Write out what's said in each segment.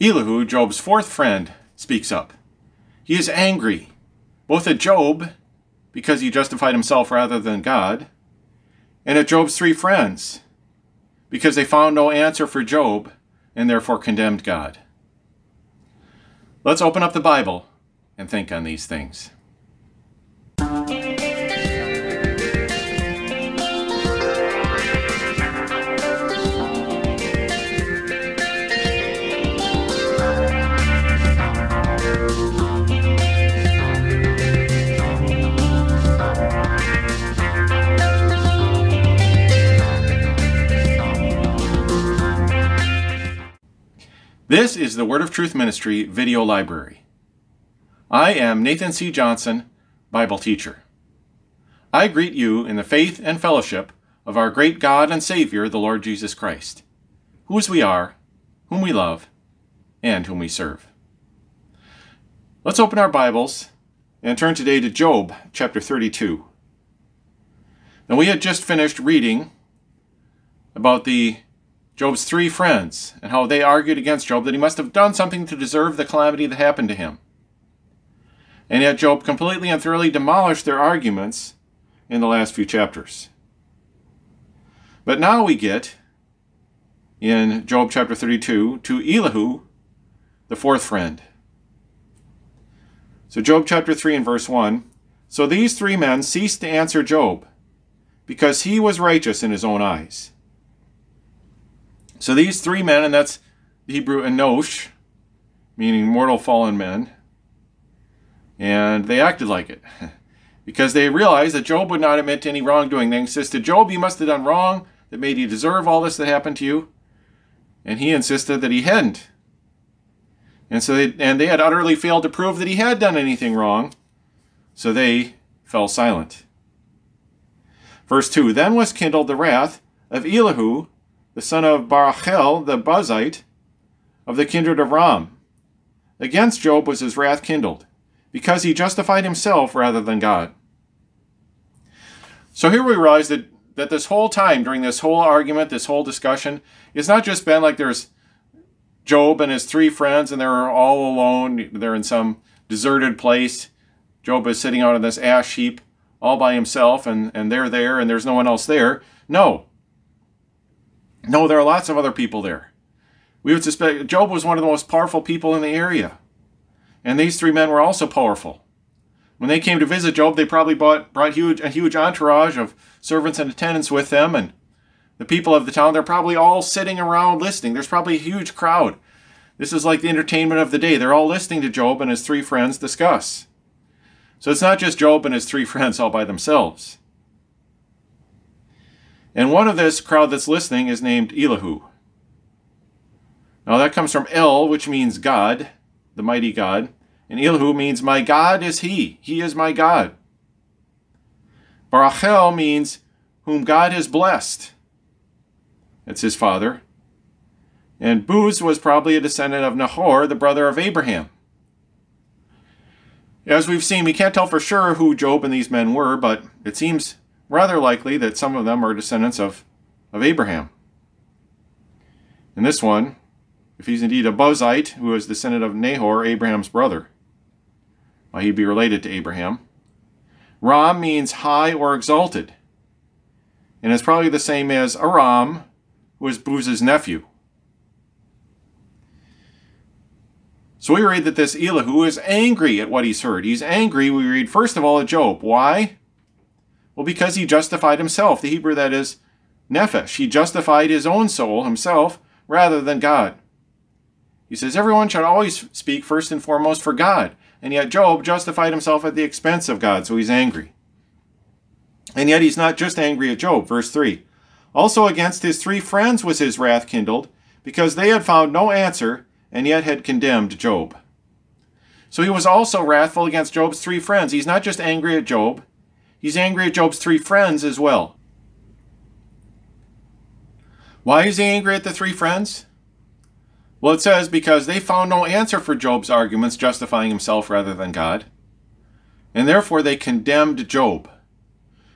Elihu, Job's fourth friend, speaks up. He is angry, both at Job, because he justified himself rather than God, and at Job's three friends, because they found no answer for Job and therefore condemned God. Let's open up the Bible and think on these things. This is the Word of Truth Ministry video library. I am Nathan C. Johnson, Bible teacher. I greet you in the faith and fellowship of our great God and Savior, the Lord Jesus Christ, whose we are, whom we love, and whom we serve. Let's open our Bibles and turn today to Job chapter 32. Now, we had just finished reading about the Job's three friends and how they argued against Job that he must have done something to deserve the calamity that happened to him. And yet Job completely and thoroughly demolished their arguments in the last few chapters. But now we get, in Job chapter 32, to Elihu, the fourth friend. So, Job chapter 3 and verse 1 So these three men ceased to answer Job, because he was righteous in his own eyes. So these three men, and that's Hebrew Enosh, meaning mortal fallen men, and they acted like it. because they realized that Job would not admit to any wrongdoing. They insisted, Job, you must have done wrong that made you deserve all this that happened to you. And he insisted that he hadn't. And so they, and they had utterly failed to prove that he had done anything wrong. So they fell silent. Verse 2 Then was kindled the wrath of Elihu, the son of Barachel the Buzite, of the kindred of Ram. Against Job was his wrath kindled, because he justified himself rather than God. So here we realize that, that this whole time, during this whole argument, this whole discussion, it's not just been like there's Job and his three friends and they're all alone. They're in some deserted place. Job is sitting out on this ash heap all by himself and, and they're there and there's no one else there. No, no, there are lots of other people there. We would suspect Job was one of the most powerful people in the area. And these three men were also powerful. When they came to visit Job, they probably brought, brought huge, a huge entourage of servants and attendants with them. And the people of the town, they're probably all sitting around listening. There's probably a huge crowd. This is like the entertainment of the day. They're all listening to Job and his three friends discuss. So it's not just Job and his three friends all by themselves. And one of this crowd that's listening is named Elihu. Now that comes from El, which means God, the mighty God. And Elihu means, My God is He. He is my God. Barachel means, Whom God has blessed. That's his father. And Buz was probably a descendant of Nahor, the brother of Abraham. As we've seen, we can't tell for sure who Job and these men were, but it seems rather likely that some of them are descendants of, of Abraham. And this one, if he's indeed a Buzite, who is descendant of Nahor, Abraham's brother, why he'd be related to Abraham. Ram means high or exalted, and it's probably the same as Aram, who is Buz's nephew. So we read that this Elihu is angry at what he's heard. He's angry, we read, first of all, at Job. Why? Well, because he justified himself. The Hebrew that is nephesh. He justified his own soul himself rather than God. He says everyone should always speak first and foremost for God. And yet Job justified himself at the expense of God, so he's angry. And yet he's not just angry at Job. Verse 3 Also against his three friends was his wrath kindled, because they had found no answer, and yet had condemned Job. So he was also wrathful against Job's three friends. He's not just angry at Job, He's angry at Job's three friends as well. Why is he angry at the three friends? Well, it says because they found no answer for Job's arguments justifying himself rather than God, and therefore they condemned Job.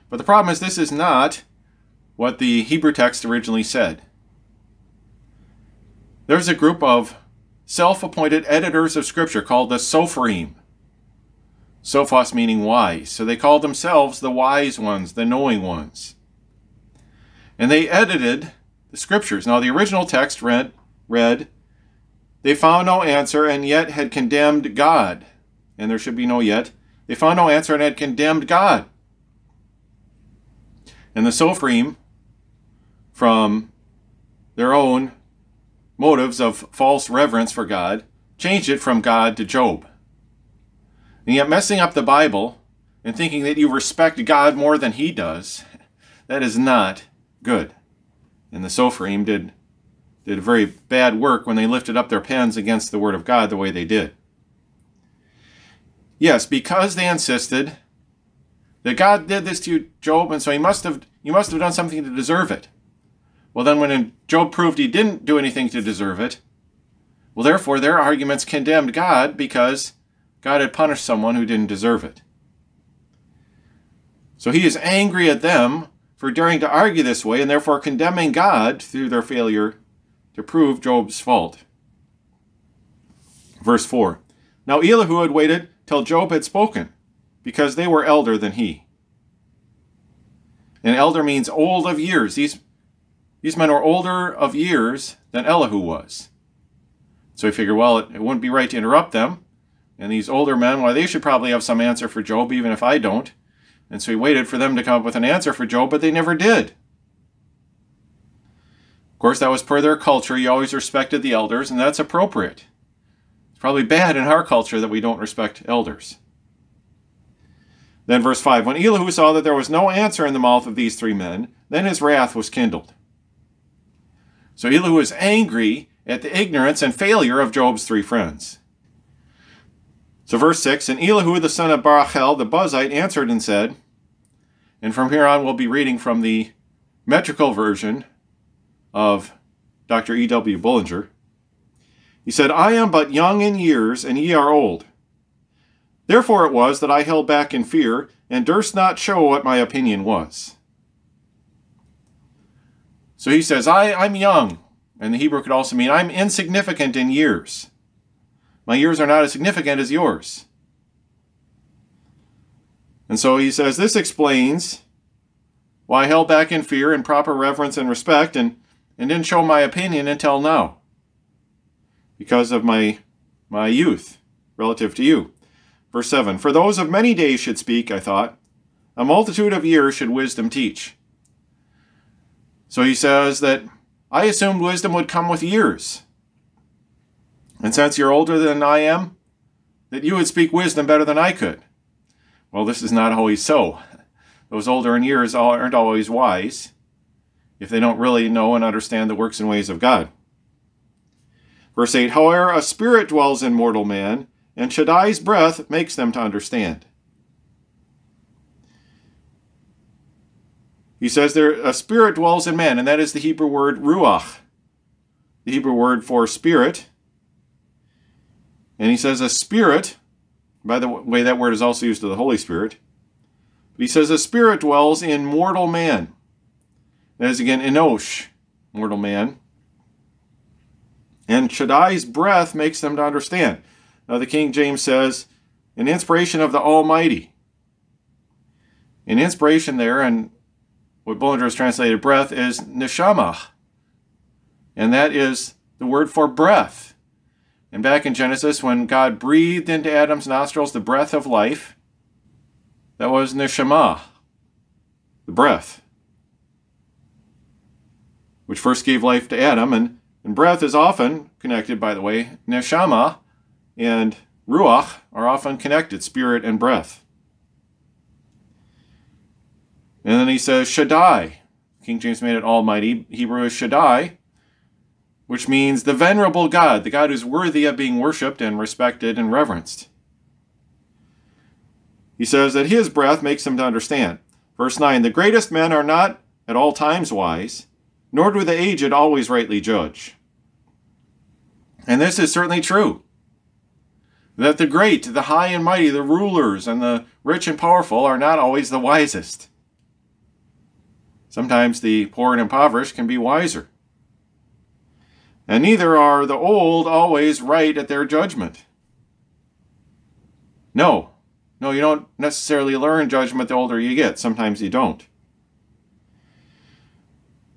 But the problem is, this is not what the Hebrew text originally said. There's a group of self appointed editors of Scripture called the Sopherim. Sophos meaning wise. So they called themselves the wise ones, the knowing ones. And they edited the Scriptures. Now, the original text read, read They found no answer and yet had condemned God. And there should be no yet. They found no answer and had condemned God. And the Sopherim, from their own motives of false reverence for God, changed it from God to Job. And yet, messing up the Bible and thinking that you respect God more than He does, that is not good. And the Sopherim did, did very bad work when they lifted up their pens against the Word of God the way they did. Yes, because they insisted that God did this to you, Job, and so he must have you must have done something to deserve it. Well, then when Job proved he didn't do anything to deserve it, well, therefore their arguments condemned God because God had punished someone who didn't deserve it. So he is angry at them for daring to argue this way and therefore condemning God through their failure to prove Job's fault. Verse 4 Now Elihu had waited till Job had spoken, because they were elder than he. And elder means old of years. These these men were older of years than Elihu was. So he figured, well, it, it wouldn't be right to interrupt them. And these older men, well, they should probably have some answer for Job, even if I don't. And so he waited for them to come up with an answer for Job, but they never did. Of course, that was per their culture. You always respected the elders, and that's appropriate. It's probably bad in our culture that we don't respect elders. Then, verse 5 When Elihu saw that there was no answer in the mouth of these three men, then his wrath was kindled. So Elihu is angry at the ignorance and failure of Job's three friends. So verse 6, And Elihu the son of Barachel the Buzite answered and said, and from here on we'll be reading from the metrical version of Dr. E.W. Bullinger. He said, I am but young in years, and ye are old. Therefore it was that I held back in fear, and durst not show what my opinion was. So he says, I, I'm young. And the Hebrew could also mean I'm insignificant in years. My years are not as significant as yours. And so he says, This explains why I held back in fear and proper reverence and respect and, and didn't show my opinion until now. Because of my, my youth relative to you. Verse 7 For those of many days should speak, I thought. A multitude of years should wisdom teach. So he says that I assumed wisdom would come with years. And since you're older than I am, that you would speak wisdom better than I could. Well, this is not always so. Those older in years aren't always wise if they don't really know and understand the works and ways of God. Verse 8 However, a spirit dwells in mortal man, and Shaddai's breath makes them to understand. He says there a spirit dwells in man, and that is the Hebrew word ruach, the Hebrew word for spirit. And he says a spirit, by the way, that word is also used to the Holy Spirit. But he says a spirit dwells in mortal man. That is again Enosh, mortal man. And Shaddai's breath makes them to understand. Now the King James says, an inspiration of the Almighty. An inspiration there, and what Bullinger has translated breath is neshama. And that is the word for breath. And back in Genesis, when God breathed into Adam's nostrils the breath of life, that was neshama, the breath, which first gave life to Adam. And, and breath is often connected, by the way, neshama and ruach are often connected, spirit and breath. And then he says Shaddai. King James made it Almighty. Hebrew is Shaddai, which means the venerable God, the God who's worthy of being worshipped and respected and reverenced. He says that his breath makes him to understand. Verse 9 The greatest men are not at all times wise, nor do the aged always rightly judge. And this is certainly true. That the great, the high and mighty, the rulers, and the rich and powerful are not always the wisest. Sometimes the poor and impoverished can be wiser. And neither are the old always right at their judgment. No, no, you don't necessarily learn judgment the older you get. Sometimes you don't.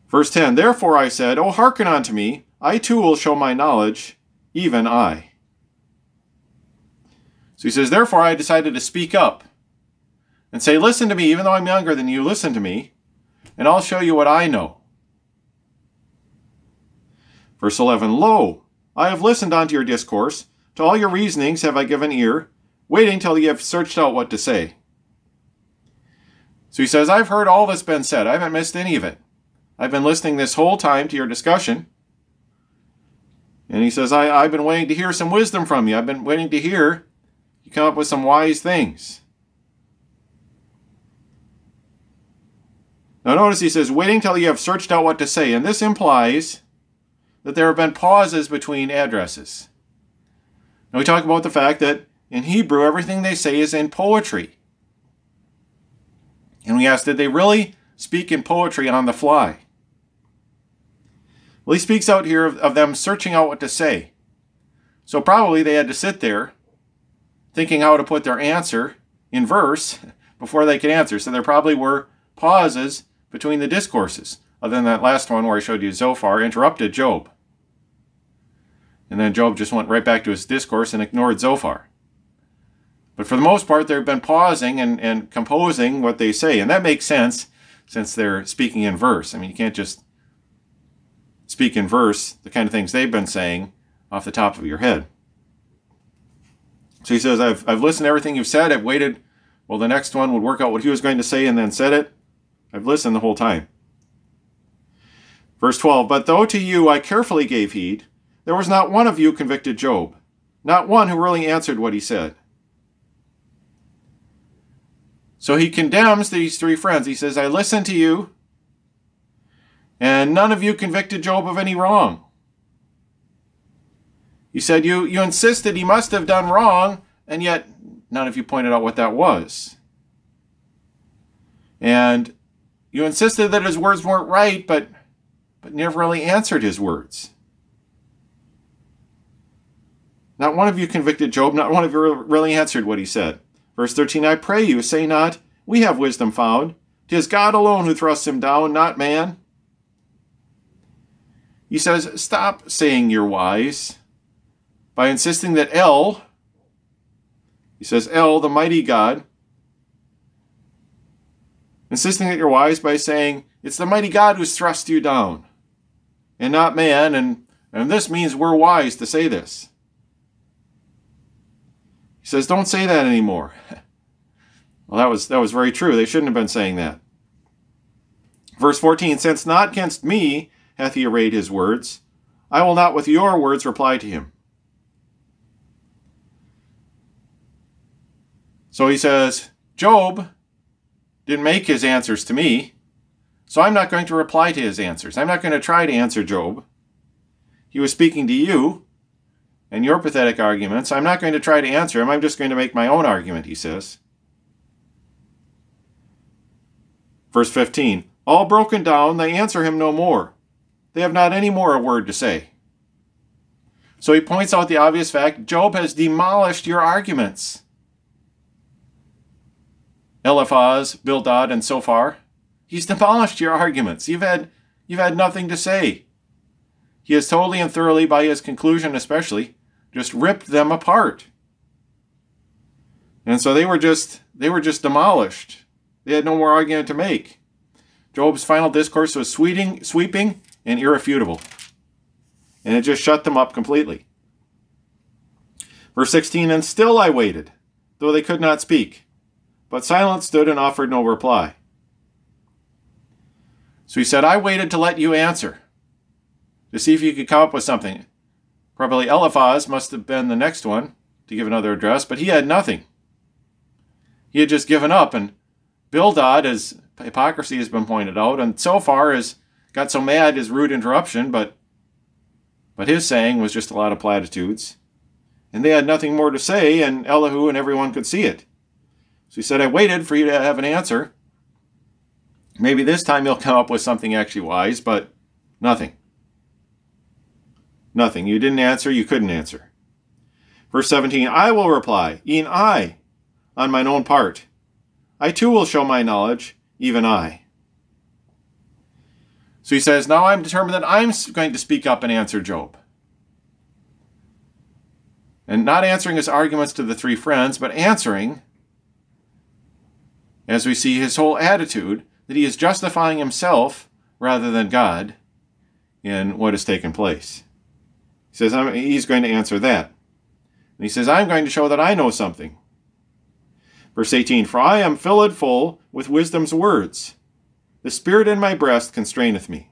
Verse 10 Therefore I said, O hearken unto me, I too will show my knowledge, even I. So he says, Therefore I decided to speak up and say, Listen to me, even though I'm younger than you, listen to me, and I'll show you what I know. Verse 11 Lo, I have listened unto your discourse, to all your reasonings have I given ear, waiting till ye have searched out what to say. So he says, I've heard all that's been said, I haven't missed any of it. I've been listening this whole time to your discussion. And he says, I, I've been waiting to hear some wisdom from you. I've been waiting to hear you come up with some wise things. Now notice he says, waiting till you have searched out what to say. And this implies that there have been pauses between addresses. Now we talk about the fact that in Hebrew, everything they say is in poetry. And we ask, did they really speak in poetry on the fly? Well, he speaks out here of, of them searching out what to say. So probably they had to sit there thinking how to put their answer in verse before they could answer. So there probably were pauses between the discourses, other than that last one where I showed you Zophar interrupted Job. And then Job just went right back to his discourse and ignored Zophar. But for the most part, they've been pausing and, and composing what they say. And that makes sense since they're speaking in verse. I mean, you can't just speak in verse the kind of things they've been saying off the top of your head. So he says, I've, I've listened to everything you've said. I've waited. Well, the next one would work out what he was going to say and then said it. I've listened the whole time. Verse 12 But though to you I carefully gave heed, there was not one of you convicted Job, not one who really answered what he said. So he condemns these three friends. He says, I listened to you, and none of you convicted Job of any wrong. He said, you, you insisted he must have done wrong, and yet none of you pointed out what that was. And you insisted that his words weren't right, but, but never really answered his words. Not one of you convicted Job, not one of you really answered what he said. Verse 13 I pray you, say not, We have wisdom found. Tis God alone who thrusts him down, not man. He says, Stop saying you're wise by insisting that El, he says, El, the mighty God, insisting that you're wise by saying, It's the mighty God who's thrust you down, and not man, and, and this means we're wise to say this. He says, Don't say that anymore. well, that was, that was very true. They shouldn't have been saying that. Verse 14 Since not against me hath he arrayed his words, I will not with your words reply to him. So he says, Job didn't make his answers to me, so I'm not going to reply to his answers. I'm not going to try to answer Job. He was speaking to you, and your pathetic arguments. I'm not going to try to answer him. I'm just going to make my own argument, he says. Verse 15 All broken down, they answer him no more. They have not any more a word to say. So he points out the obvious fact Job has demolished your arguments. Eliphaz, Bildad, and Zophar. He's demolished your arguments. You've had, you've had nothing to say. He has totally and thoroughly, by his conclusion especially, just ripped them apart. And so they were just they were just demolished. They had no more argument to make. Job's final discourse was sweeping, sweeping and irrefutable. And it just shut them up completely. Verse 16, And still I waited, though they could not speak. But silence stood and offered no reply. So he said, I waited to let you answer, to see if you could come up with something. Probably Eliphaz must have been the next one to give another address, but he had nothing. He had just given up, and Bildad, as hypocrisy has been pointed out, and Zophar has got so mad his rude interruption, but but his saying was just a lot of platitudes. And they had nothing more to say, and Elihu and everyone could see it. So he said, I waited for you to have an answer. Maybe this time you'll come up with something actually wise, but nothing. Nothing. You didn't answer, you couldn't answer. Verse 17 I will reply, e'en I, on mine own part. I too will show my knowledge, even I. So he says, Now I'm determined that I'm going to speak up and answer Job. And not answering his arguments to the three friends, but answering, as we see his whole attitude, that he is justifying himself rather than God in what has taken place. He says he's going to answer that. And he says, I'm going to show that I know something. Verse 18 For I am filled full with wisdom's words. The spirit in my breast constraineth me.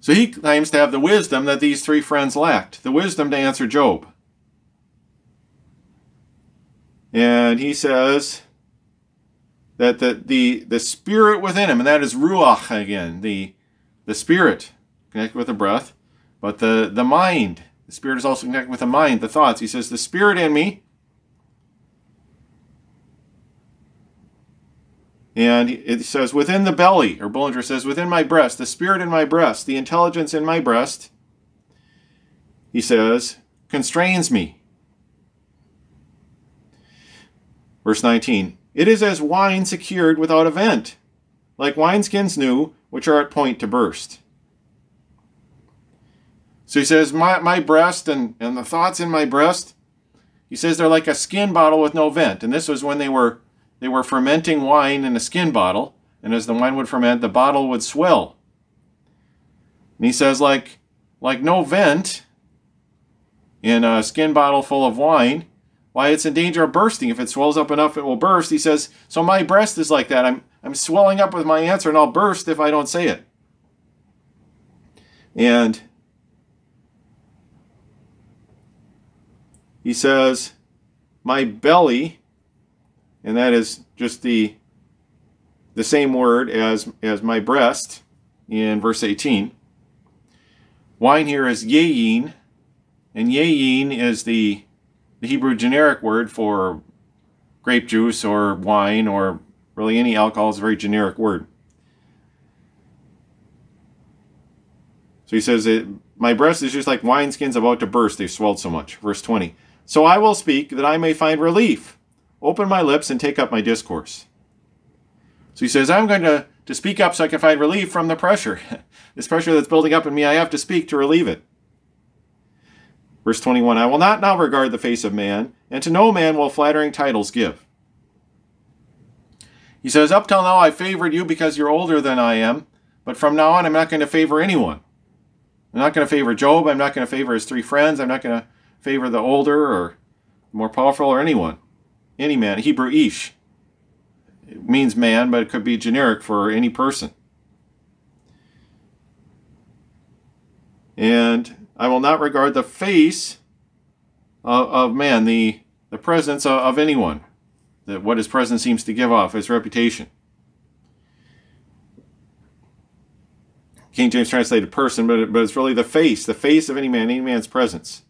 So he claims to have the wisdom that these three friends lacked the wisdom to answer Job. And he says that the, the, the spirit within him, and that is Ruach again, the, the spirit connected with the breath, but the, the mind. The spirit is also connected with the mind, the thoughts. He says, The spirit in me And it says, within the belly, or Bullinger says, within my breast, the spirit in my breast, the intelligence in my breast, he says, constrains me. Verse 19, it is as wine secured without a vent, like wineskins new, which are at point to burst. So he says, my, my breast and, and the thoughts in my breast, he says they're like a skin bottle with no vent. And this was when they were they were fermenting wine in a skin bottle, and as the wine would ferment, the bottle would swell. And he says, like, like no vent in a skin bottle full of wine, why it's in danger of bursting. If it swells up enough, it will burst. He says, so my breast is like that. I'm, I'm swelling up with my answer, and I'll burst if I don't say it. And he says, my belly and that is just the the same word as as my breast in verse 18. Wine here is yayin, and yayin is the, the Hebrew generic word for grape juice or wine or really any alcohol is a very generic word. So he says, My breast is just like wineskins about to burst, they've swelled so much. Verse 20. So I will speak that I may find relief open my lips and take up my discourse. So he says, I'm going to, to speak up so I can find relief from the pressure. this pressure that's building up in me, I have to speak to relieve it. Verse 21 I will not now regard the face of man, and to no man will flattering titles give. He says, Up till now I favored you because you're older than I am, but from now on I'm not going to favor anyone. I'm not going to favor Job. I'm not going to favor his three friends. I'm not going to favor the older or more powerful or anyone any man. Hebrew ish. It means man, but it could be generic for any person. And I will not regard the face of, of man, the, the presence of, of anyone, that what his presence seems to give off, his reputation. King James translated person, but, but it's really the face, the face of any man, any man's presence.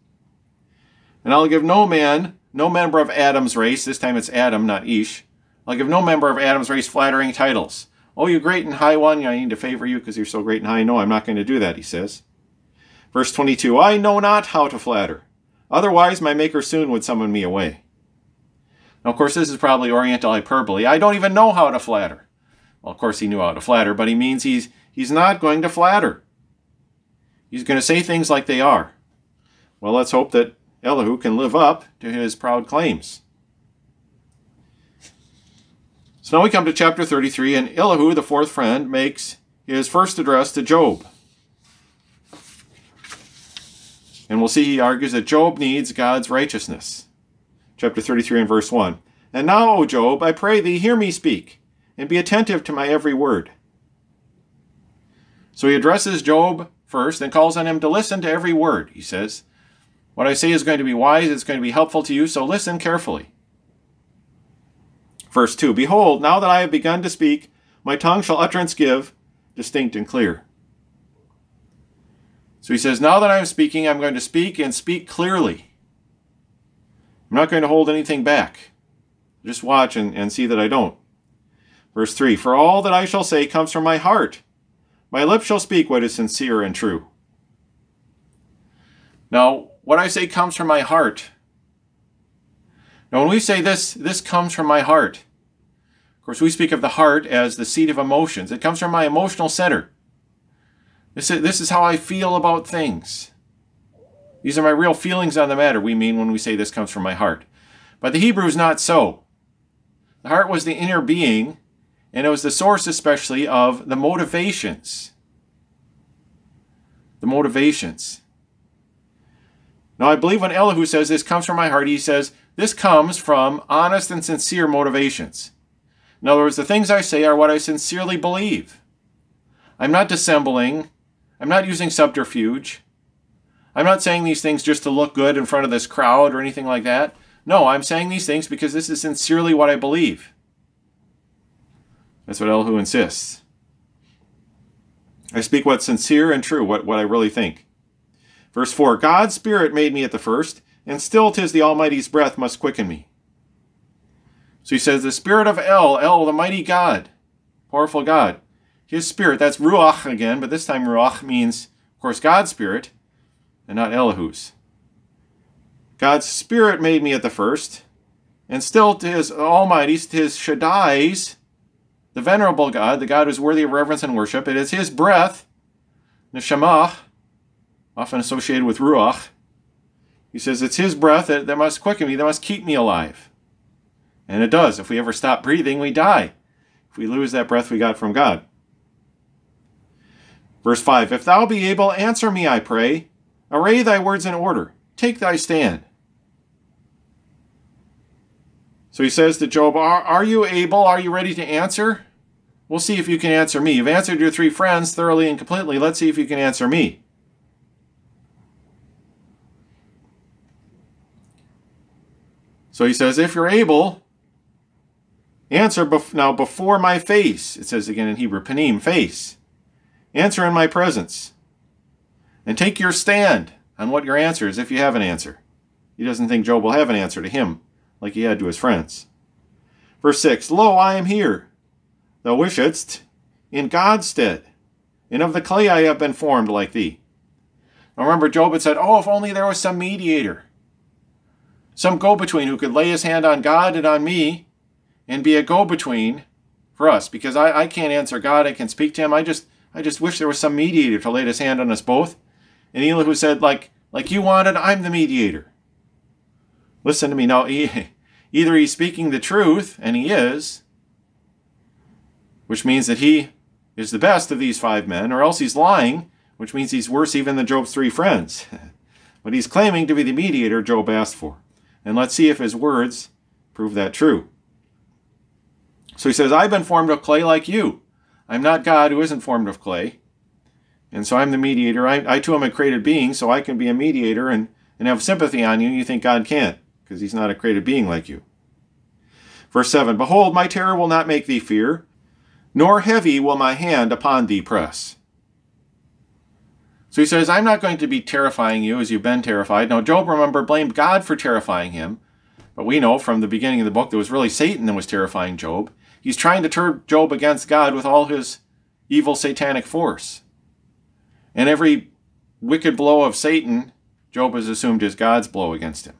And I'll give no man no member of Adam's race, this time it's Adam, not Ish, I'll give no member of Adam's race flattering titles. Oh, you great and high one, I need to favor you because you're so great and high. No, I'm not going to do that, he says. Verse 22 I know not how to flatter. Otherwise, my Maker soon would summon me away. Now, of course, this is probably Oriental hyperbole. I don't even know how to flatter. Well, of course, he knew how to flatter, but he means he's, he's not going to flatter. He's going to say things like they are. Well, let's hope that Elihu can live up to his proud claims. So now we come to chapter 33, and Elihu, the fourth friend, makes his first address to Job. And we'll see he argues that Job needs God's righteousness. Chapter 33 and verse 1. And now, O Job, I pray thee, hear me speak, and be attentive to my every word. So he addresses Job first and calls on him to listen to every word, he says. What I say is going to be wise, it's going to be helpful to you, so listen carefully. Verse 2 Behold, now that I have begun to speak, my tongue shall utterance give, distinct and clear. So he says, Now that I am speaking, I'm going to speak and speak clearly. I'm not going to hold anything back. Just watch and, and see that I don't. Verse 3 For all that I shall say comes from my heart. My lips shall speak what is sincere and true. Now, what I say comes from my heart. Now, when we say this, this comes from my heart. Of course, we speak of the heart as the seat of emotions. It comes from my emotional center. This is, this is how I feel about things. These are my real feelings on the matter, we mean when we say this comes from my heart. But the Hebrew is not so. The heart was the inner being, and it was the source especially of the motivations. The motivations. Now, I believe when Elihu says this comes from my heart, he says this comes from honest and sincere motivations. In other words, the things I say are what I sincerely believe. I'm not dissembling. I'm not using subterfuge. I'm not saying these things just to look good in front of this crowd or anything like that. No, I'm saying these things because this is sincerely what I believe. That's what Elihu insists. I speak what's sincere and true, what, what I really think. Verse 4 God's Spirit made me at the first, and still 'tis the Almighty's breath must quicken me. So he says, The Spirit of El, El, the mighty God, powerful God, his Spirit, that's Ruach again, but this time Ruach means, of course, God's Spirit, and not Elihu's. God's Spirit made me at the first, and still to his Almighty's, to his Shaddai's, the venerable God, the God who is worthy of reverence and worship, it is his breath, Neshama, often associated with Ruach. He says it's his breath that, that must quicken me, that must keep me alive. And it does. If we ever stop breathing, we die. If we lose that breath we got from God. Verse 5 If thou be able, answer me, I pray. Array thy words in order. Take thy stand. So he says to Job, are, are you able? Are you ready to answer? We'll see if you can answer me. You've answered your three friends thoroughly and completely. Let's see if you can answer me. So he says, if you're able, answer bef now before my face. It says again in Hebrew, panim, face. Answer in my presence. And take your stand on what your answer is if you have an answer. He doesn't think Job will have an answer to him like he had to his friends. Verse 6 Lo, I am here. Thou wishest in God's stead, and of the clay I have been formed like thee. Now remember, Job had said, Oh, if only there was some mediator, some go between who could lay his hand on God and on me and be a go between for us, because I, I can't answer God, I can speak to him. I just I just wish there was some mediator to lay his hand on us both. And Elihu said, like, like you wanted, I'm the mediator. Listen to me now. He, either he's speaking the truth, and he is, which means that he is the best of these five men, or else he's lying, which means he's worse even than Job's three friends. but he's claiming to be the mediator Job asked for. And let's see if his words prove that true. So he says, I've been formed of clay like you. I'm not God who isn't formed of clay. And so I'm the mediator. I, I too am a created being, so I can be a mediator and, and have sympathy on you. You think God can't because he's not a created being like you. Verse 7 Behold, my terror will not make thee fear, nor heavy will my hand upon thee press. So he says, I'm not going to be terrifying you as you've been terrified. Now, Job, remember, blamed God for terrifying him. But we know from the beginning of the book that it was really Satan that was terrifying Job. He's trying to turn Job against God with all his evil satanic force. And every wicked blow of Satan, Job has assumed is God's blow against him.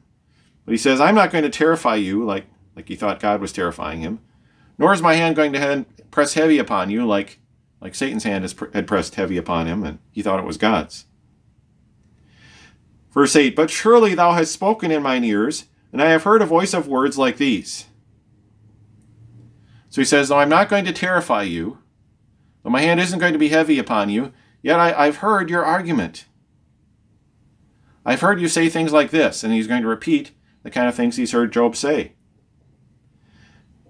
But he says, I'm not going to terrify you like, like he thought God was terrifying him, nor is my hand going to hand, press heavy upon you like, like Satan's hand had pressed heavy upon him, and he thought it was God's. Verse 8 But surely thou hast spoken in mine ears, and I have heard a voice of words like these. So he says, No, I'm not going to terrify you, though my hand isn't going to be heavy upon you, yet I, I've heard your argument. I've heard you say things like this, and he's going to repeat the kind of things he's heard Job say.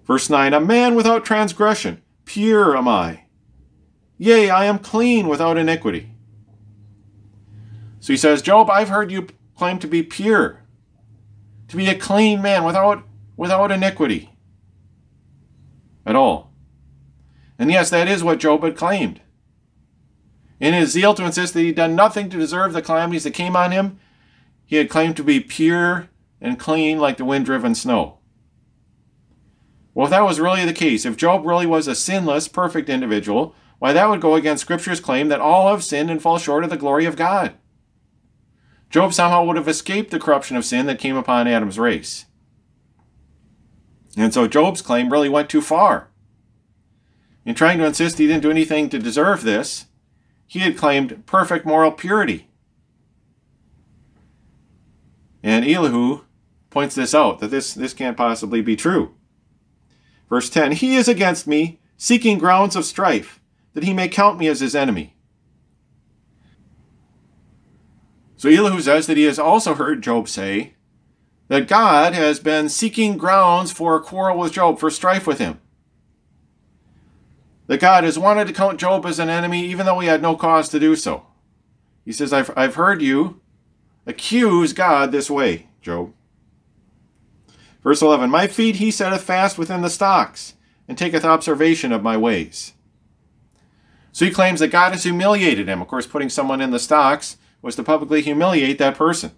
Verse 9 A man without transgression, pure am I. Yea, I am clean without iniquity. So he says, Job, I've heard you claim to be pure, to be a clean man without, without iniquity at all. And yes, that is what Job had claimed. In his zeal to insist that he'd done nothing to deserve the calamities that came on him, he had claimed to be pure and clean like the wind driven snow. Well, if that was really the case, if Job really was a sinless, perfect individual, why, that would go against Scripture's claim that all have sinned and fall short of the glory of God. Job somehow would have escaped the corruption of sin that came upon Adam's race. And so Job's claim really went too far. In trying to insist he didn't do anything to deserve this, he had claimed perfect moral purity. And Elihu points this out, that this, this can't possibly be true. Verse 10 He is against me, seeking grounds of strife, that he may count me as his enemy. So Elihu says that he has also heard Job say that God has been seeking grounds for a quarrel with Job, for strife with him. That God has wanted to count Job as an enemy even though he had no cause to do so. He says, I've, I've heard you accuse God this way, Job. Verse 11 My feet he setteth fast within the stocks, and taketh observation of my ways. So he claims that God has humiliated him. Of course, putting someone in the stocks was to publicly humiliate that person.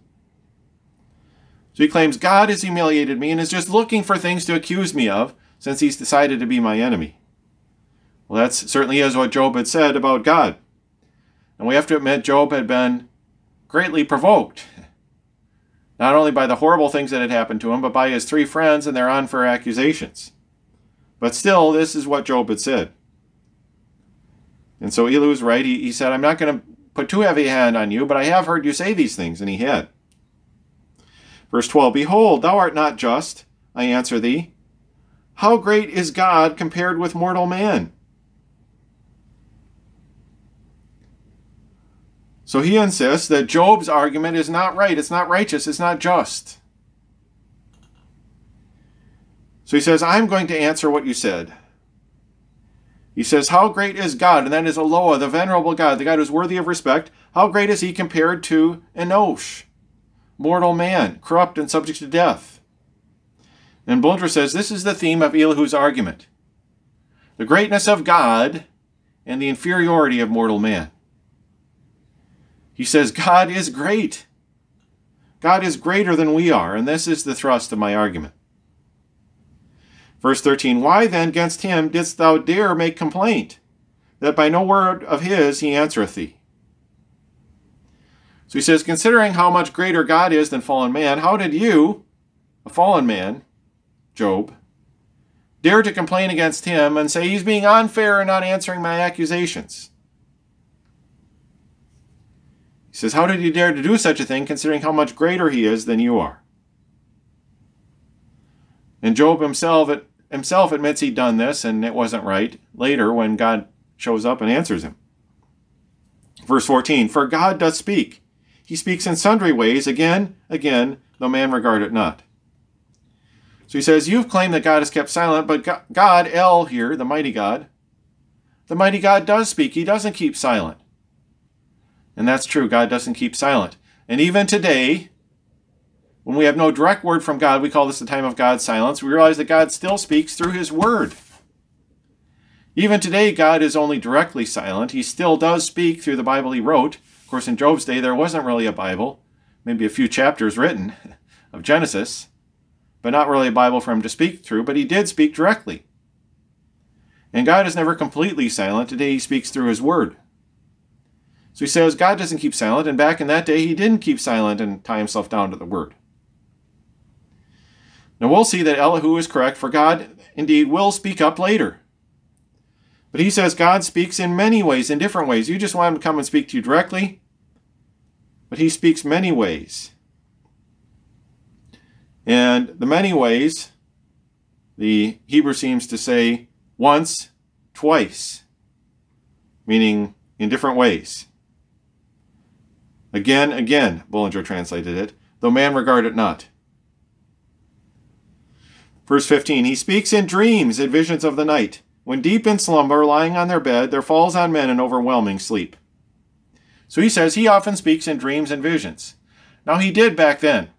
So he claims God has humiliated me and is just looking for things to accuse me of since he's decided to be my enemy. Well, that certainly is what Job had said about God. And we have to admit, Job had been greatly provoked, not only by the horrible things that had happened to him, but by his three friends and their unfair accusations. But still, this is what Job had said. And so Elihu was right. He, he said, I'm not going to put too heavy a hand on you, but I have heard you say these things. And he had. Verse 12 Behold, thou art not just, I answer thee. How great is God compared with mortal man? So he insists that Job's argument is not right, it's not righteous, it's not just. So he says, I'm going to answer what you said. He says, How great is God? And that is Eloah, the venerable God, the God who is worthy of respect. How great is he compared to Enosh? mortal man, corrupt and subject to death. And Bullinger says this is the theme of Elihu's argument the greatness of God and the inferiority of mortal man. He says God is great. God is greater than we are, and this is the thrust of my argument. Verse 13 Why then against him didst thou dare make complaint, that by no word of his he answereth thee? So he says, considering how much greater God is than fallen man, how did you, a fallen man, Job, dare to complain against him and say he's being unfair and not answering my accusations? He says, How did you dare to do such a thing, considering how much greater he is than you are? And Job himself, himself admits he'd done this and it wasn't right later when God shows up and answers him. Verse 14 For God doth speak, he speaks in sundry ways, again, again, though man regard it not. So he says, You've claimed that God has kept silent, but God, El here, the mighty God, the mighty God does speak. He doesn't keep silent. And that's true. God doesn't keep silent. And even today, when we have no direct word from God, we call this the time of God's silence. We realize that God still speaks through his word. Even today, God is only directly silent. He still does speak through the Bible he wrote, Of course, in Job's day, there wasn't really a Bible, maybe a few chapters written of Genesis, but not really a Bible for him to speak through, but he did speak directly. And God is never completely silent. Today he speaks through his word. So he says God doesn't keep silent, and back in that day he didn't keep silent and tie himself down to the word. Now we'll see that Elihu is correct, for God indeed will speak up later. But he says God speaks in many ways, in different ways. You just want him to come and speak to you directly, but he speaks many ways. And the many ways, the Hebrew seems to say once, twice, meaning in different ways. Again, again, Bullinger translated it, though man regard it not. Verse 15, he speaks in dreams and visions of the night. When deep in slumber, lying on their bed, there falls on men an overwhelming sleep. So he says he often speaks in dreams and visions. Now, he did back then.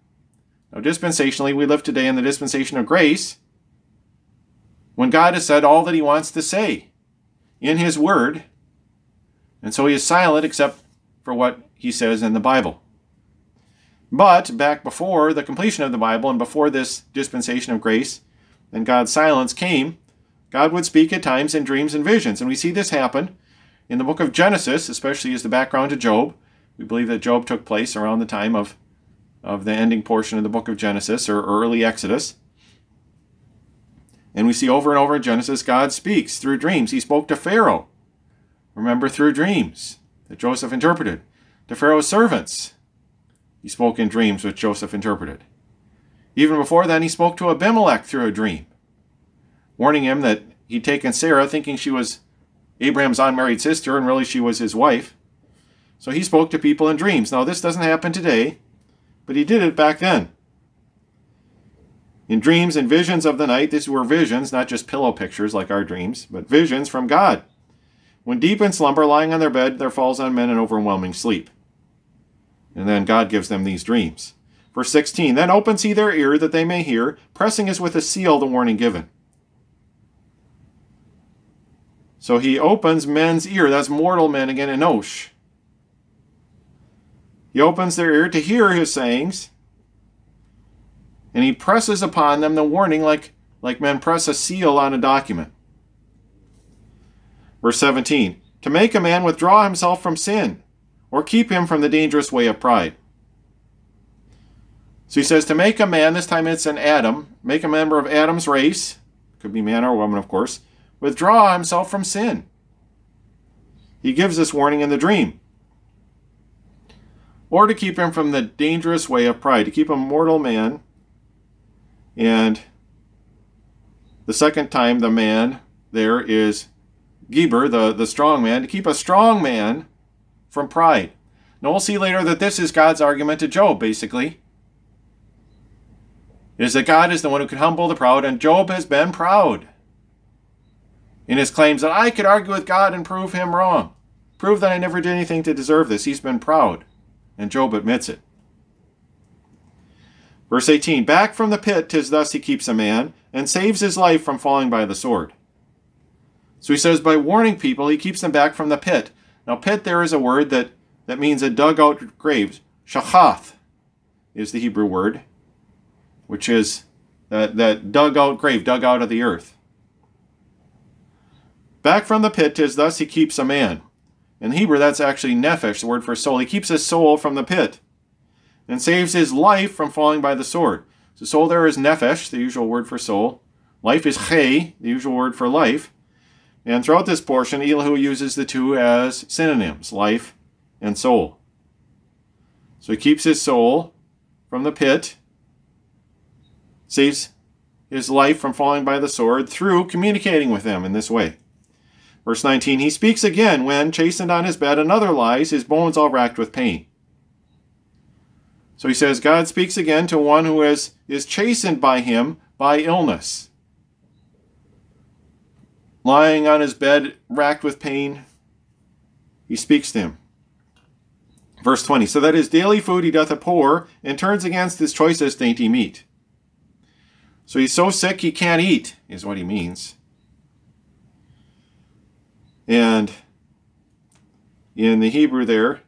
Now, dispensationally, we live today in the dispensation of grace when God has said all that he wants to say in his word, and so he is silent except for what he says in the Bible. But back before the completion of the Bible and before this dispensation of grace and God's silence came, God would speak at times in dreams and visions. And we see this happen in the book of Genesis, especially as the background to Job, We believe that Job took place around the time of, of the ending portion of the book of Genesis or early Exodus. And we see over and over in Genesis, God speaks through dreams. He spoke to Pharaoh, remember, through dreams that Joseph interpreted, to Pharaoh's servants. He spoke in dreams, which Joseph interpreted. Even before then, he spoke to Abimelech through a dream, warning him that he'd taken Sarah, thinking she was Abraham's unmarried sister, and really she was his wife. So he spoke to people in dreams. Now, this doesn't happen today, but he did it back then. In dreams and visions of the night, these were visions, not just pillow pictures like our dreams, but visions from God. When deep in slumber, lying on their bed, there falls on men an overwhelming sleep. And then God gives them these dreams. Verse 16 Then opens he their ear that they may hear, pressing as with a seal the warning given. So he opens men's ear. That's mortal men again, enosh. He opens their ear to hear his sayings, and he presses upon them the warning like, like men press a seal on a document. Verse 17 To make a man withdraw himself from sin, or keep him from the dangerous way of pride. So he says to make a man, this time it's an Adam, make a member of Adam's race, could be man or woman, of course, withdraw himself from sin. He gives this warning in the dream. Or to keep him from the dangerous way of pride, to keep a mortal man and the second time, the man there is Geber, the, the strong man, to keep a strong man from pride. Now we'll see later that this is God's argument to Job, basically. Is that God is the one who can humble the proud, and Job has been proud in his claims that I could argue with God and prove him wrong. Prove that I never did anything to deserve this. He's been proud, and Job admits it. Verse 18 Back from the pit, tis thus he keeps a man, and saves his life from falling by the sword. So he says, by warning people, he keeps them back from the pit. Now, pit there is a word that, that means a dug out grave. Shachath is the Hebrew word, which is that, that dug out grave, dug out of the earth. Back from the pit, tis thus he keeps a man. In Hebrew, that's actually nephesh, the word for soul. He keeps his soul from the pit and saves his life from falling by the sword. So soul there is nephesh, the usual word for soul. Life is chay, the usual word for life. And throughout this portion, Elihu uses the two as synonyms, life and soul. So he keeps his soul from the pit, saves his life from falling by the sword through communicating with them in this way. Verse 19, he speaks again when, chastened on his bed, another lies, his bones all racked with pain. So he says, God speaks again to one who is, is chastened by him by illness. Lying on his bed, racked with pain, he speaks to him. Verse 20 So that his daily food he doth abhor, and turns against his choicest dainty meat. So he's so sick he can't eat, is what he means. And in the Hebrew there,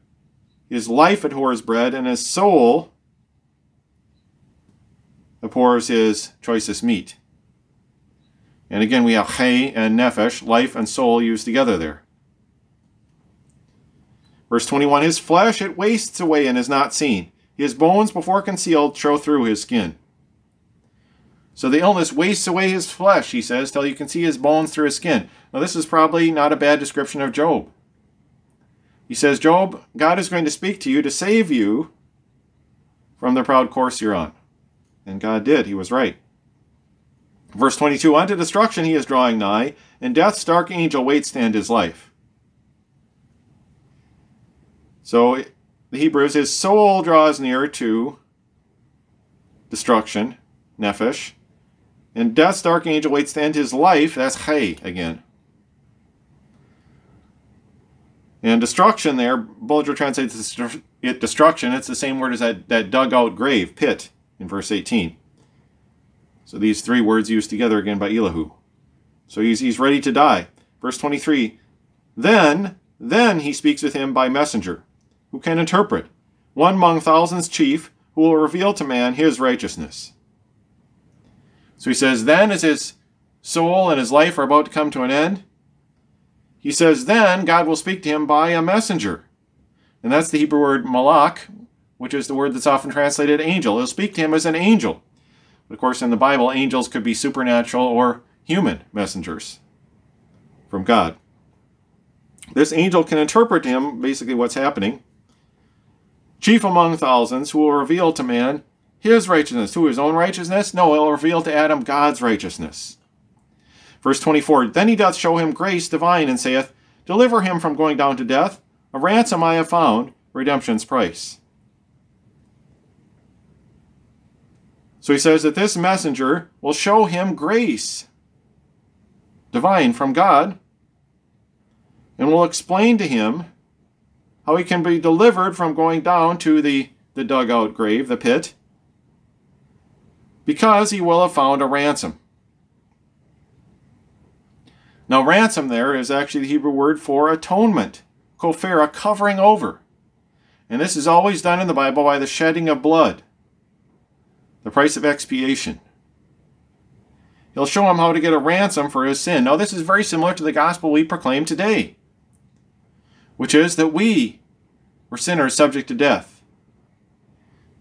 his life abhors bread, and his soul abhors his choicest meat. And again, we have chay and nefesh, life and soul, used together there. Verse 21 His flesh it wastes away and is not seen. His bones, before concealed, show through his skin. So the illness wastes away his flesh, he says, till you can see his bones through his skin. Now, this is probably not a bad description of Job. He says, Job, God is going to speak to you to save you from the proud course you're on. And God did. He was right. Verse 22 Unto destruction he is drawing nigh, and death's dark angel waits to end his life. So the Hebrews, his soul draws near to destruction, nephesh, and death's dark angel waits to end his life. That's chay again. And destruction there, Bullinger translates it destruction. It's the same word as that, that dug out grave, pit, in verse 18. So these three words used together again by Elihu. So he's, he's ready to die. Verse 23, Then, then he speaks with him by messenger, who can interpret, one among thousands chief, who will reveal to man his righteousness. So he says, then as his soul and his life are about to come to an end, he says, Then God will speak to him by a messenger. And that's the Hebrew word malak, which is the word that's often translated angel. He'll speak to him as an angel. But of course, in the Bible, angels could be supernatural or human messengers from God. This angel can interpret to him basically what's happening. Chief among thousands, who will reveal to man his righteousness. Who his own righteousness? No, he'll reveal to Adam God's righteousness. Verse 24 Then he doth show him grace divine, and saith, Deliver him from going down to death. A ransom I have found, redemption's price. So he says that this messenger will show him grace, divine from God, and will explain to him how he can be delivered from going down to the, the dugout grave, the pit, because he will have found a ransom. Now, ransom there is actually the Hebrew word for atonement, kophera, covering over. And this is always done in the Bible by the shedding of blood the price of expiation. He'll show him how to get a ransom for his sin. Now, this is very similar to the gospel we proclaim today, which is that we were sinners subject to death.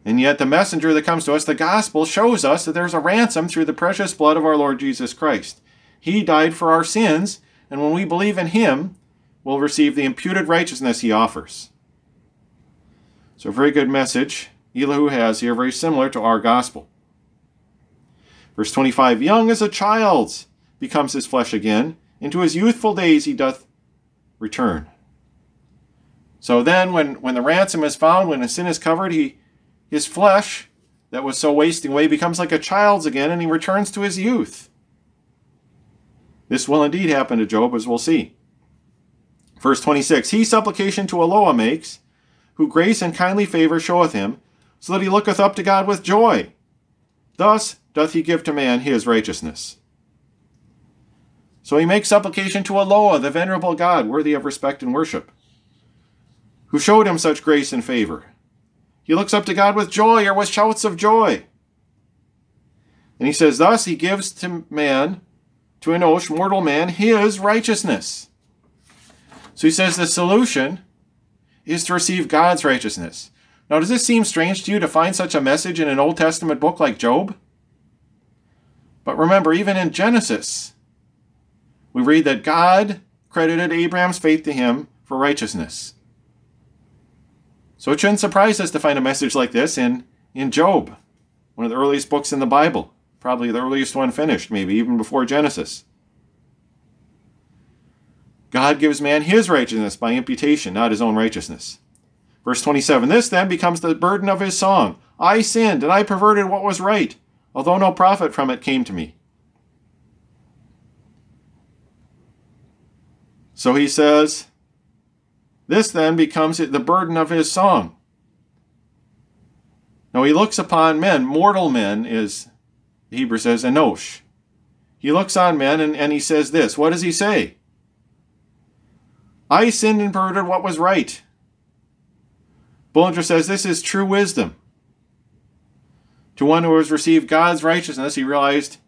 And yet, the messenger that comes to us, the gospel, shows us that there's a ransom through the precious blood of our Lord Jesus Christ. He died for our sins, and when we believe in Him, we'll receive the imputed righteousness He offers. So, a very good message. Elihu has here, very similar to our gospel. Verse 25 Young as a child's becomes his flesh again, into his youthful days he doth return. So then, when, when the ransom is found, when his sin is covered, he, his flesh that was so wasting away becomes like a child's again, and he returns to his youth. This will indeed happen to Job, as we'll see. Verse 26 He supplication to Eloah makes, who grace and kindly favor showeth him, so that he looketh up to God with joy. Thus doth he give to man his righteousness. So he makes supplication to Eloah, the venerable God, worthy of respect and worship, who showed him such grace and favor. He looks up to God with joy or with shouts of joy. And he says, Thus he gives to man, to Enosh, mortal man, his righteousness. So he says the solution is to receive God's righteousness. Now, does this seem strange to you to find such a message in an Old Testament book like Job? But remember, even in Genesis, we read that God credited Abraham's faith to him for righteousness. So it shouldn't surprise us to find a message like this in, in Job, one of the earliest books in the Bible, probably the earliest one finished, maybe even before Genesis. God gives man his righteousness by imputation, not his own righteousness. Verse 27 This then becomes the burden of his song. I sinned, and I perverted what was right, although no profit from it came to me. So he says, This then becomes the burden of his song. Now he looks upon men, mortal men is, the Hebrew says, enosh. He looks on men and, and he says this. What does he say? I sinned and perverted what was right. Bullinger says this is true wisdom. To one who has received God's righteousness, he realized,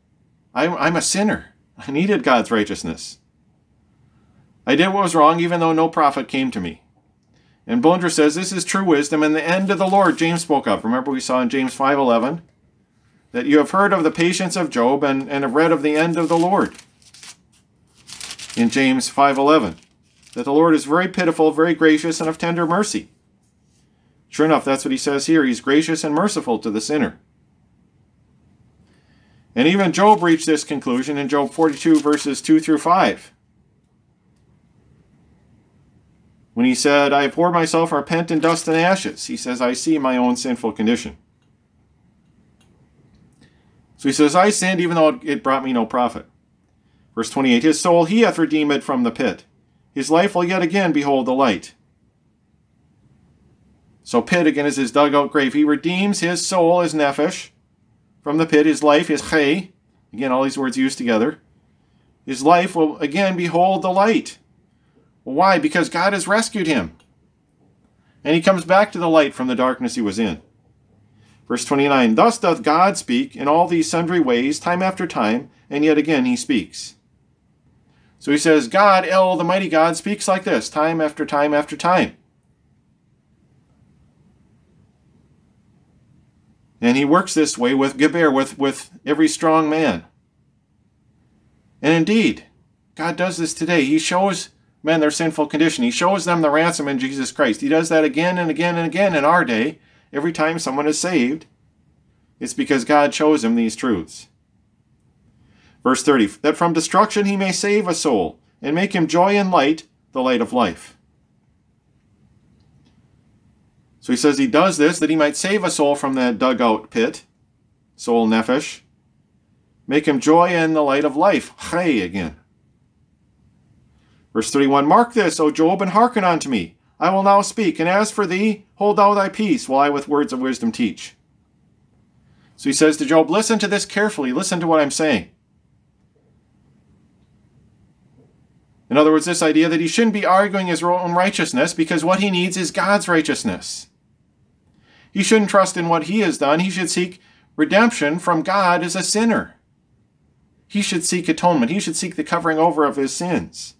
I'm, I'm a sinner. I needed God's righteousness. I did what was wrong, even though no profit came to me. And Bullinger says this is true wisdom and the end of the Lord James spoke of. Remember we saw in James 5.11 that you have heard of the patience of Job and, and have read of the end of the Lord. In James 5.11 that the Lord is very pitiful, very gracious, and of tender mercy. Sure enough, that's what he says here. He's gracious and merciful to the sinner. And even Job reached this conclusion in Job 42, verses 2 through 5. When he said, I abhor myself, are pent in dust and ashes, he says, I see my own sinful condition. So he says, I sinned even though it brought me no profit. Verse 28 His soul he hath redeemed from the pit. His life will yet again behold the light. So pit again is his dugout grave. He redeems his soul, his nephesh, from the pit, his life, his chay. Again, all these words used together. His life will again behold the light. Why? Because God has rescued him. And he comes back to the light from the darkness he was in. Verse 29 Thus doth God speak in all these sundry ways, time after time, and yet again he speaks. So he says, God, El, the mighty God, speaks like this, time after time after time. And he works this way with Geber, with, with every strong man. And indeed, God does this today. He shows men their sinful condition. He shows them the ransom in Jesus Christ. He does that again and again and again in our day. Every time someone is saved, it's because God shows him these truths. Verse 30 That from destruction he may save a soul, and make him joy and light, the light of life. So he says he does this that he might save a soul from the dugout pit, soul nephesh, make him joy in the light of life, chay again. Verse 31 Mark this, O Job, and hearken unto me. I will now speak, and as for thee, hold thou thy peace, while I with words of wisdom teach. So he says to Job, Listen to this carefully, listen to what I'm saying. In other words, this idea that he shouldn't be arguing his own righteousness because what he needs is God's righteousness. He shouldn't trust in what he has done. He should seek redemption from God as a sinner. He should seek atonement. He should seek the covering over of his sins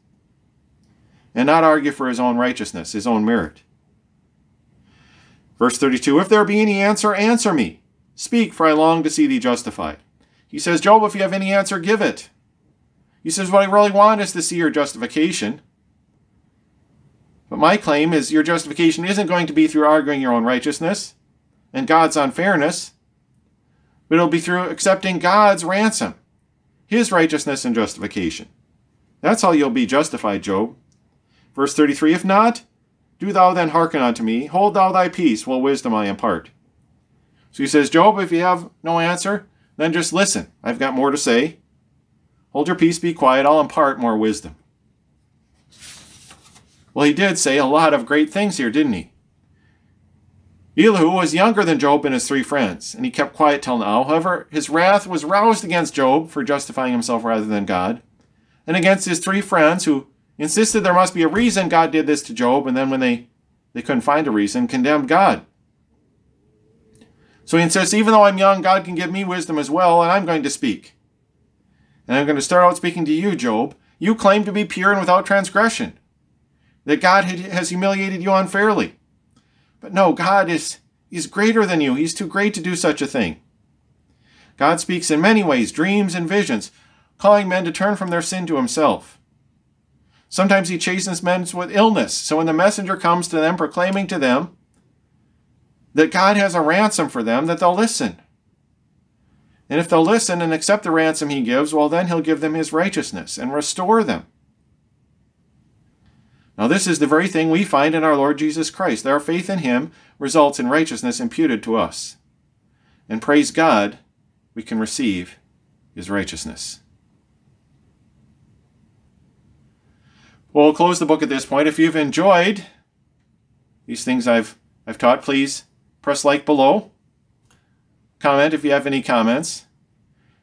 and not argue for his own righteousness, his own merit. Verse 32 If there be any answer, answer me. Speak, for I long to see thee justified. He says, Job, if you have any answer, give it. He says, What I really want is to see your justification. But my claim is your justification isn't going to be through arguing your own righteousness and God's unfairness, but it'll be through accepting God's ransom, His righteousness and justification. That's how you'll be justified, Job. Verse 33 If not, do thou then hearken unto me, hold thou thy peace, while wisdom I impart. So he says, Job, if you have no answer, then just listen. I've got more to say. Hold your peace, be quiet, I'll impart more wisdom. Well, he did say a lot of great things here, didn't he? Elihu was younger than Job and his three friends, and he kept quiet till now. However, his wrath was roused against Job for justifying himself rather than God, and against his three friends who insisted there must be a reason God did this to Job, and then when they, they couldn't find a reason, condemned God. So he insists, even though I'm young, God can give me wisdom as well, and I'm going to speak. And I'm going to start out speaking to you, Job. You claim to be pure and without transgression, that God has humiliated you unfairly. But no, God is, is greater than you. He's too great to do such a thing. God speaks in many ways, dreams and visions, calling men to turn from their sin to himself. Sometimes he chastens men with illness. So when the messenger comes to them proclaiming to them that God has a ransom for them, that they'll listen. And if they'll listen and accept the ransom he gives, well, then he'll give them his righteousness and restore them. Now, this is the very thing we find in our Lord Jesus Christ. Our faith in him results in righteousness imputed to us. And praise God, we can receive his righteousness. We'll close the book at this point. If you've enjoyed these things I've, I've taught, please press like below. Comment if you have any comments.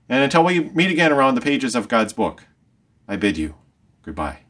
And until we meet again around the pages of God's book, I bid you goodbye.